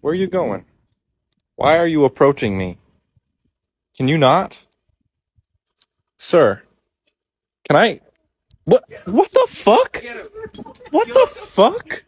Where are you going? Why are you approaching me? Can you not? Sir, can I? What? What the fuck? What the fuck?